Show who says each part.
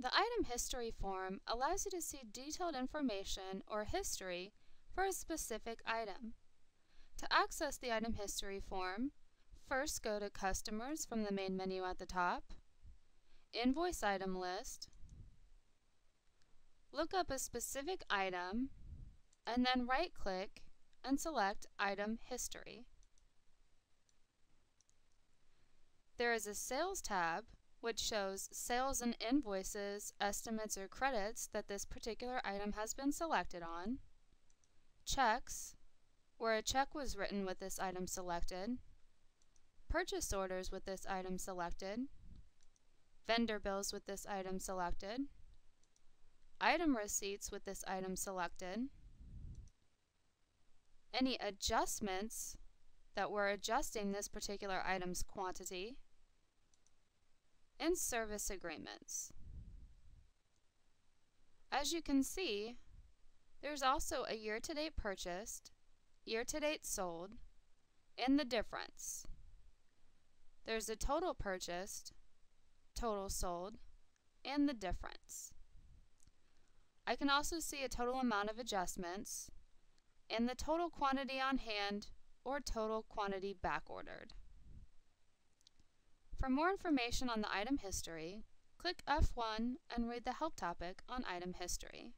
Speaker 1: The item history form allows you to see detailed information or history for a specific item. To access the item history form, first go to Customers from the main menu at the top, Invoice Item List, look up a specific item, and then right-click and select Item History. There is a Sales tab which shows sales and invoices, estimates, or credits that this particular item has been selected on, checks, where a check was written with this item selected, purchase orders with this item selected, vendor bills with this item selected, item receipts with this item selected, any adjustments that we're adjusting this particular item's quantity, and service agreements. As you can see, there's also a year-to-date purchased, year-to-date sold, and the difference. There's a total purchased, total sold, and the difference. I can also see a total amount of adjustments and the total quantity on hand or total quantity back ordered. For more information on the item history, click F1 and read the help topic on item history.